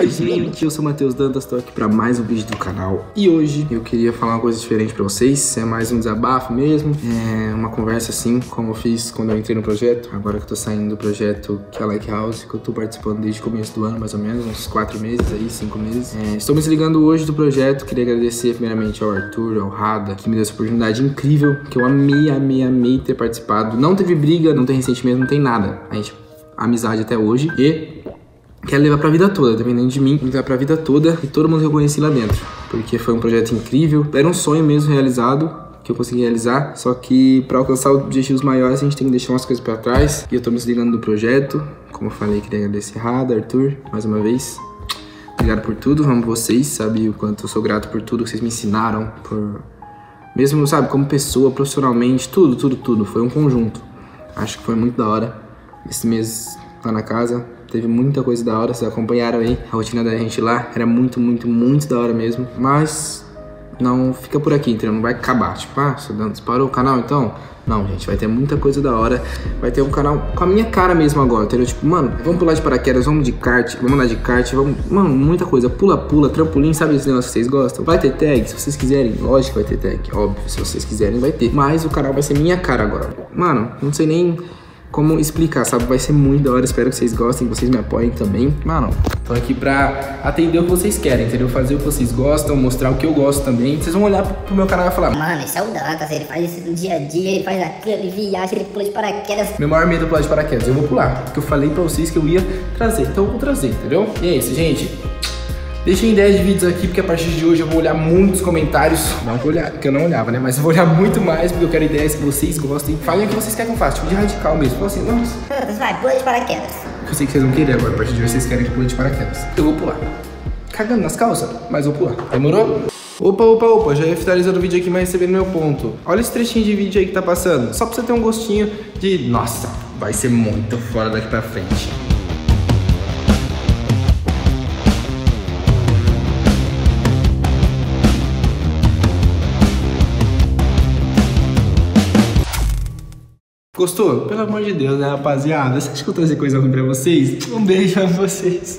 Oi gente, eu sou o Matheus Dantas, tô aqui pra mais um vídeo do canal. E hoje eu queria falar uma coisa diferente pra vocês É mais um desabafo mesmo É uma conversa assim, como eu fiz quando eu entrei no projeto Agora que eu tô saindo do projeto que é Like House Que eu tô participando desde o começo do ano, mais ou menos Uns 4 meses aí, 5 meses. É, Estou me desligando hoje do projeto Queria agradecer primeiramente ao Arthur, ao Rada Que me deu essa oportunidade incrível Que eu amei, amei, amei ter participado. Não teve briga, não tem ressentimento, não tem nada. A gente, amizade até hoje E quero levar pra vida toda, dependendo de mim, levar pra vida toda e todo mundo reconhecer lá dentro. Porque foi um projeto incrível, era um sonho mesmo realizado, que eu consegui realizar, só que para alcançar objetivos maiores a gente tem que deixar umas coisas para trás. E eu tô me desligando do projeto, como eu falei, queria agradecer Rada, Arthur, mais uma vez. Obrigado por tudo, amo vocês, sabe o quanto eu sou grato por tudo que vocês me ensinaram, por mesmo, sabe, como pessoa, profissionalmente, tudo, tudo, tudo, foi um conjunto. Acho que foi muito da hora esse mês lá na casa, Teve muita coisa da hora, vocês acompanharam aí a rotina da gente lá. Era muito, muito, muito da hora mesmo. Mas não fica por aqui, entendeu? Não vai acabar. Tipo, ah, você parou o canal então? Não, gente, vai ter muita coisa da hora. Vai ter um canal com a minha cara mesmo agora, entendeu? Tipo, mano, vamos pular de paraquedas, vamos de kart, vamos andar de kart, vamos. Mano, muita coisa. Pula, pula, trampolim, sabe esse negócio que vocês gostam? Vai ter tag, se vocês quiserem. Lógico que vai ter tag, óbvio. Se vocês quiserem, vai ter. Mas o canal vai ser minha cara agora. Mano, não sei nem como explicar, sabe? Vai ser muito da hora, espero que vocês gostem, que vocês me apoiem também. Mano, tô aqui pra atender o que vocês querem, entendeu? Fazer o que vocês gostam, mostrar o que eu gosto também. Vocês vão olhar pro meu canal e falar... Mano, esse é o Dantas, ele faz isso no dia a dia, ele faz aquilo, ele viaja, ele pula de paraquedas. Meu maior medo é pular de paraquedas, eu vou pular, porque eu falei pra vocês que eu ia trazer, então eu vou trazer, entendeu? E é isso, gente. Deixem ideias de vídeos aqui, porque a partir de hoje eu vou olhar muitos comentários. Não vou olhar, porque eu não olhava, né? Mas eu vou olhar muito mais, porque eu quero ideias que vocês gostem. Falem o que vocês querem que eu faça, tipo de radical mesmo. Falem assim, nossa. Vai, pula de paraquedas. Eu sei que vocês vão querer agora, a partir de hoje vocês querem que pule de paraquedas. Eu vou pular. Cagando nas calças, mas vou pular. Demorou? Opa, opa, opa, já ia finalizando o vídeo aqui, mas recebendo meu ponto. Olha esse trechinho de vídeo aí que tá passando. Só pra você ter um gostinho de, nossa, vai ser muito fora daqui pra frente. Gostou? Pelo amor de Deus, né, rapaziada? Você acha que eu trazer coisa ruim pra vocês? Um beijo pra vocês.